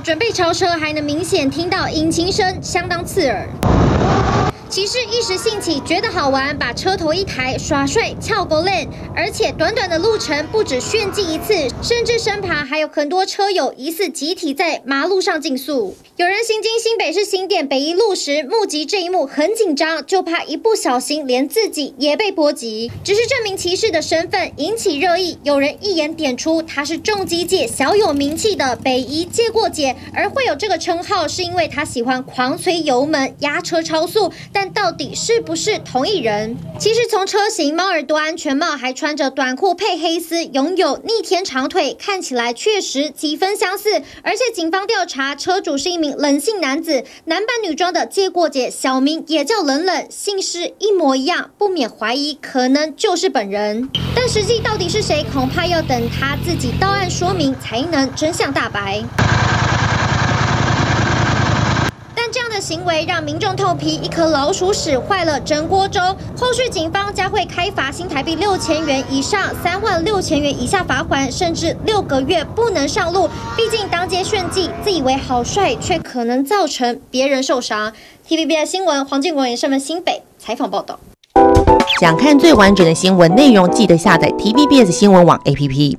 准备超车，还能明显听到引擎声，相当刺耳。骑士一时兴起，觉得好玩，把车头一抬，耍帅翘狗链，而且短短的路程不止炫技一次，甚至身旁还有很多车友疑似集体在马路上竞速。有人行经新北市新店北一路时，目击这一幕很紧张，就怕一不小心连自己也被波及。只是这名骑士的身份引起热议，有人一眼点出他是重机界小有名气的北一借过姐，而会有这个称号是因为他喜欢狂催油门压车超速，但。到底是不是同一人？其实从车型、猫耳朵、安全帽，还穿着短裤配黑丝，拥有逆天长腿，看起来确实几分相似。而且警方调查，车主是一名冷姓男子，男扮女装的借过节，小名也叫冷冷，姓氏一模一样，不免怀疑可能就是本人。但实际到底是谁，恐怕要等他自己到案说明，才能真相大白。行为让民众透皮，一颗老鼠屎坏了整锅粥。后续警方将会开罚新台币六千元以上三万六千元以下罚款，甚至六个月不能上路。毕竟当街炫技，自以为好帅，却可能造成别人受伤。TVBS 新闻黄建国也身份新北采访报道。想看最完整的新闻内容，记得下载 TVBS 新闻网 APP。